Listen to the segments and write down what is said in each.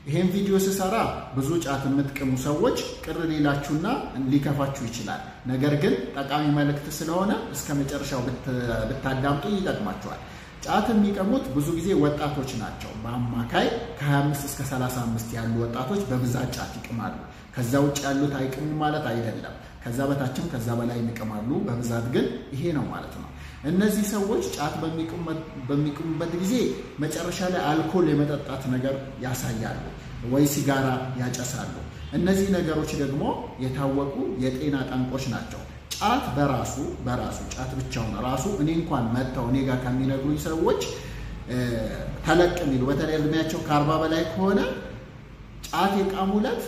ይሄን ቪዲዮ ስሰራ ብዙ ጫት የምትቅሙ ሰዎች ቅር ሊላችሁና ሊከፋችሁ ይችላል። ነገር ግን ጠቃሚ መልእክት ስለሆነ እስከ መጨረሻው ብታዳምጡ ይጠቅማችኋል። ጫት የሚቀሙት ብዙ ጊዜ ወጣቶች ናቸው። በአማካይ ከ25 እስከ 35 ያሉ ወጣቶች በብዛት ጫት ይቅማሉ። ከዛ ውጭ ያሉት አይቅሙ ማለት አይደለም። ከዛ በታችም ከዛ በላይ ይቅማሉ። በብዛት ግን ይሄ ነው ማለት ነው። እነዚህ ሰዎች ጫት በሚቅሙበት ጊዜ መጨረሻ ላይ አልኮል የመጠጣት ነገር ያሳያሉ፣ ወይ ሲጋራ ያጨሳሉ። እነዚህ ነገሮች ደግሞ የታወቁ የጤና ጠንቆች ናቸው። ጫት በራሱ በራሱ ጫት ብቻውን ራሱ እኔ እንኳን መጥተው እኔ ጋር ከሚነግሩኝ ሰዎች ተለቅ የሚሉ በተለይ እድሜያቸው ከአርባ በላይ ከሆነ ጫት የቃሙለት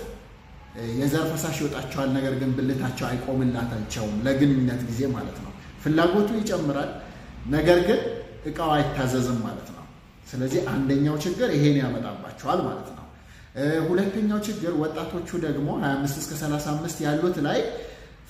የዘር ፈሳሽ ይወጣቸዋል። ነገር ግን ብልታቸው አይቆምላታቸውም ለግንኙነት ጊዜ ማለት ነው። ፍላጎቱ ይጨምራል፣ ነገር ግን እቃው አይታዘዝም ማለት ነው። ስለዚህ አንደኛው ችግር ይሄን ያመጣባቸዋል ማለት ነው። ሁለተኛው ችግር ወጣቶቹ ደግሞ 25 እስከ 35 ያሉት ላይ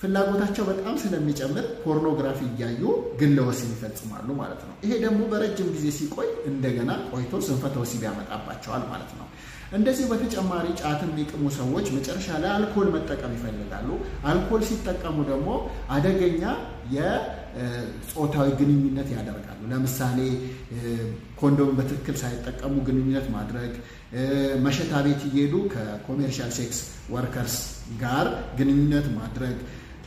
ፍላጎታቸው በጣም ስለሚጨምር ፖርኖግራፊ እያዩ ግለ ወሲብ ይፈጽማሉ ማለት ነው። ይሄ ደግሞ በረጅም ጊዜ ሲቆይ እንደገና ቆይቶ ስንፈተ ወሲብ ያመጣባቸዋል ማለት ነው። እንደዚህ በተጨማሪ ጫት የሚቅሙ ሰዎች መጨረሻ ላይ አልኮል መጠቀም ይፈልጋሉ። አልኮል ሲጠቀሙ ደግሞ አደገኛ የጾታዊ ግንኙነት ያደርጋሉ። ለምሳሌ ኮንዶም በትክክል ሳይጠቀሙ ግንኙነት ማድረግ፣ መሸታ ቤት እየሄዱ ከ commercial sex workers ጋር ግንኙነት ማድረግ፣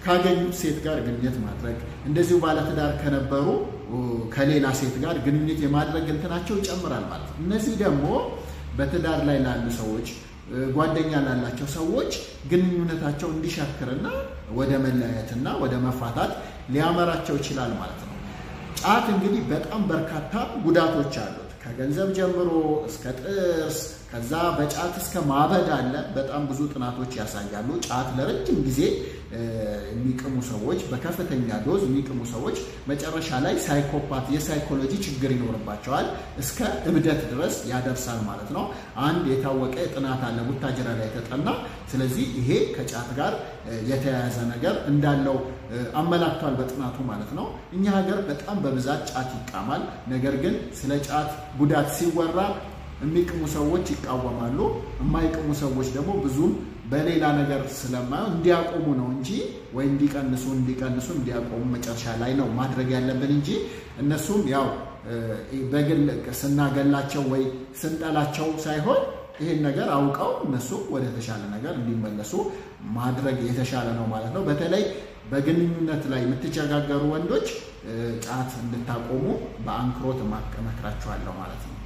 ካገኙት ሴት ጋር ግንኙነት ማድረግ፣ እንደዚሁ ባለትዳር ከነበሩ ከሌላ ሴት ጋር ግንኙነት የማድረግ እንትናቸው ይጨምራል ማለት ነው። እነዚህ ደግሞ በትዳር ላይ ላሉ ሰዎች ጓደኛ ላላቸው ሰዎች ግንኙነታቸው እንዲሻክርና ወደ መለያየትና ወደ መፋታት ሊያመራቸው ይችላል ማለት ነው። ጫት እንግዲህ በጣም በርካታ ጉዳቶች አሉት። ከገንዘብ ጀምሮ እስከ ጥርስ፣ ከዛ በጫት እስከ ማበድ አለ። በጣም ብዙ ጥናቶች ያሳያሉ። ጫት ለረጅም ጊዜ የሚቅሙ ሰዎች በከፍተኛ dose የሚቅሙ ሰዎች መጨረሻ ላይ psychopath የ psychology ችግር ይኖርባቸዋል። እስከ እብደት ድረስ ያደርሳል ማለት ነው። አንድ የታወቀ ጥናት አለ ቡታጅራ ላይ የተጠና። ስለዚህ ይሄ ከጫት ጋር የተያያዘ ነገር እንዳለው አመላክቷል በጥናቱ ማለት ነው። እኛ ሀገር በጣም በብዛት ጫት ይቃማል። ነገር ግን ስለ ጫት ጉዳት ሲወራ የሚቅሙ ሰዎች ይቃወማሉ። የማይቅሙ ሰዎች ደግሞ ብዙም በሌላ ነገር ስለማየው እንዲያቆሙ ነው እንጂ ወይ እንዲቀንሱ እንዲቀንሱ እንዲያቆሙ መጨረሻ ላይ ነው ማድረግ ያለብን እንጂ እነሱም ያው በግል ስናገላቸው ወይ ስንጠላቸው ሳይሆን ይህን ነገር አውቀው እነሱ ወደ ተሻለ ነገር እንዲመለሱ ማድረግ የተሻለ ነው ማለት ነው። በተለይ በግንኙነት ላይ የምትቸጋገሩ ወንዶች ጫት እንድታቆሙ በአንክሮት እመክራችኋለሁ ማለት ነው።